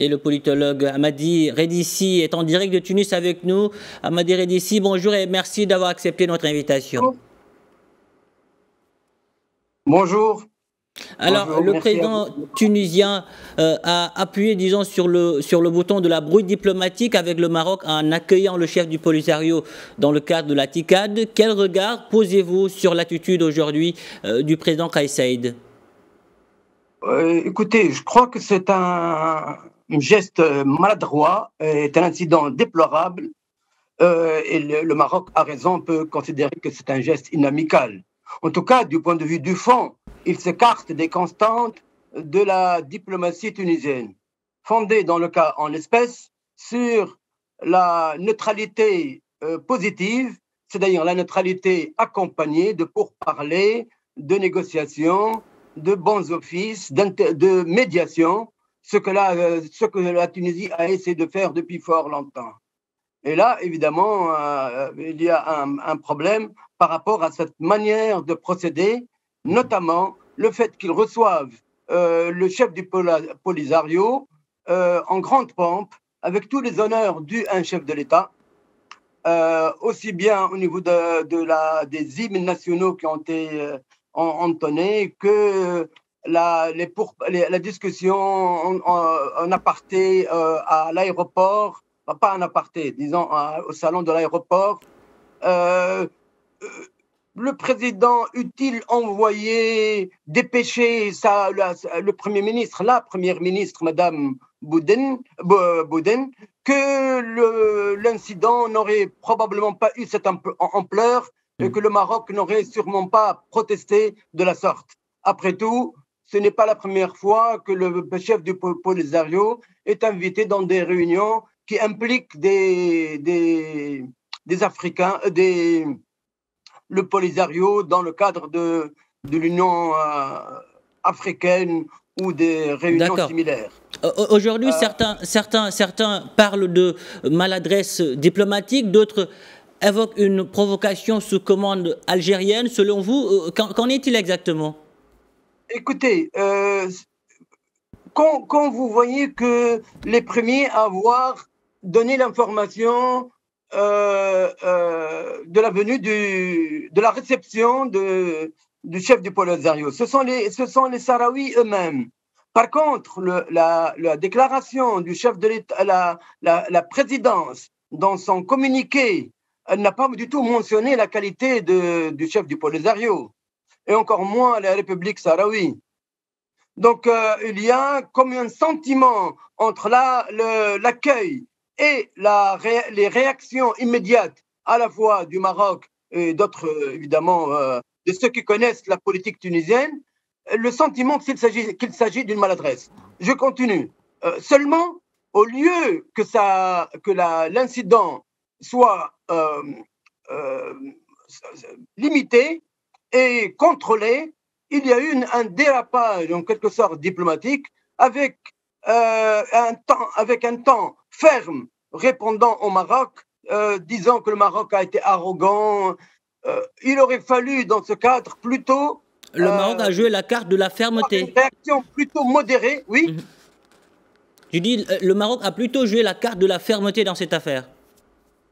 Et le politologue Amadi Redissi est en direct de Tunis avec nous. Amadi Redissi, bonjour et merci d'avoir accepté notre invitation. Bonjour. Alors, le président tunisien euh, a appuyé, disons, sur le, sur le bouton de la brouille diplomatique avec le Maroc en accueillant le chef du Polisario dans le cadre de la TICAD. Quel regard posez-vous sur l'attitude aujourd'hui euh, du président Kais Saïd? Euh, Écoutez, je crois que c'est un, geste maladroit, est un incident déplorable. et le, Maroc a raison, on peut considérer que c'est un geste inamical. En tout cas, du point de vue du fond, il s'écarte des constantes de la diplomatie tunisienne, fondée dans le cas en l'espèce sur la neutralité euh, positive, c'est-à-dire la neutralité accompagnée de pourparlers, de négociations, de bons offices, de médiation, ce que, la, euh, ce que la Tunisie a essayé de faire depuis fort longtemps. Et là, évidemment, euh, il y a un, problème par rapport à cette manière de procéder notamment le fait qu'ils reçoivent euh, le chef du Polisario en grande pompe, avec tous les honneurs dus à un chef de l'État, aussi bien au niveau de, la, des hymnes nationaux qui ont été entonnés que la, les la discussion en, aparté à l'aéroport, pas en aparté, disons au salon de l'aéroport le président eut-il envoyé dépêcher ça, le Premier ministre, la Première ministre, Madame Bouden que l'incident n'aurait probablement pas eu cette ampleur et mm. que le Maroc n'aurait sûrement pas protesté de la sorte? Après tout, ce n'est pas la première fois que le chef du Polisario est invité dans des réunions qui impliquent des, des, des Africains, des, le Polisario dans le cadre de, de l'Union euh, africaine ou des réunions similaires. Aujourd'hui, euh, certains, certains, certains parlent de maladresse diplomatique, d'autres évoquent une provocation sous commande algérienne. Selon vous, euh, qu'en est-il exactement? Écoutez, quand, quand, vous voyez que les premiers à avoir donné l'information euh, euh, de la venue du, de la réception du chef du Polisario. Ce sont les, ce sont les Sahraouis eux-mêmes. Par contre, la, la, déclaration du chef de l'État, la, présidence, dans son communiqué, n'a pas du tout mentionné la qualité du chef du Polisario, et encore moins la République sahraoui. Donc, euh, il y a comme un sentiment entre l'accueil et la, les réactions immédiates à la fois du Maroc et d'autres, évidemment, euh, de ceux qui connaissent la politique tunisienne, le sentiment qu'il s'agit, s'agit d'une maladresse. Je continue. Euh, seulement, au lieu que, que l'incident soit limité et contrôlé, il y a eu un dérapage, en quelque sorte diplomatique, avec euh, un temps, avec un temps ferme répondant au Maroc, euh, disant que le Maroc a été arrogant. Euh, il aurait fallu, dans ce cadre, plutôt. Le Maroc a joué la carte de la fermeté. Une réaction plutôt modérée, oui. Mhm. Je dis, le Maroc a plutôt joué la carte de la fermeté dans cette affaire.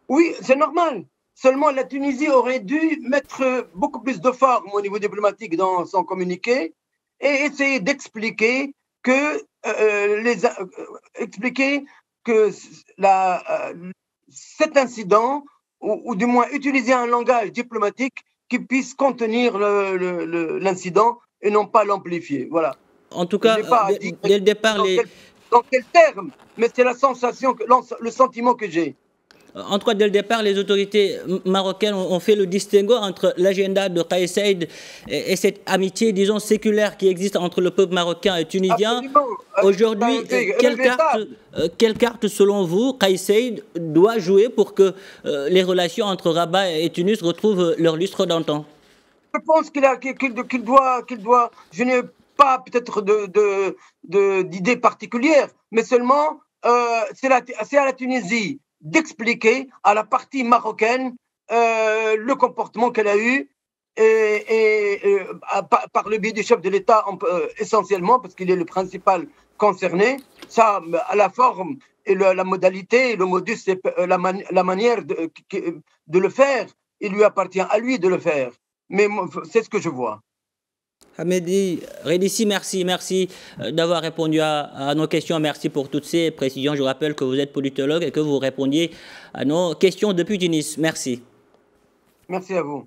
Oui, c'est normal. Seulement, la Tunisie aurait dû mettre beaucoup plus de forme au niveau diplomatique dans son communiqué et essayer d'expliquer que euh, les euh, expliquer que la, euh, cet incident, ou, du moins utiliser un langage diplomatique qui puisse contenir l'incident et non pas l'amplifier. Voilà. En tout cas, dès, le départ, les... dans quel terme, mais c'est la sensation, que, le sentiment que j'ai. En tout cas, dès le départ, les autorités marocaines ont fait le distinguo entre l'agenda de Saïd et, cette amitié, disons, séculaire qui existe entre le peuple marocain et tunisien. Aujourd'hui, quelle carte, euh, quelle carte, selon vous, Saïd doit jouer pour que euh, les relations entre Rabat et Tunis retrouvent leur lustre d'antan? Je pense qu'il doit, qu'il doit, je n'ai pas peut-être de, de, particulières, mais seulement euh, c'est à la Tunisie d'expliquer à la partie marocaine euh, le comportement qu'elle a eu et, et, par, le biais du chef de l'État euh, essentiellement parce qu'il est le principal concerné. Ça, à la forme et la modalité, le modus, euh, la, manière de le faire, il lui appartient à lui de le faire. Mais c'est ce que je vois. Hamedi Redissi, merci, merci euh, d'avoir répondu à, nos questions. Merci pour toutes ces précisions. Je rappelle que vous êtes politologue et que vous répondiez à nos questions depuis Tunis. Merci. Merci à vous.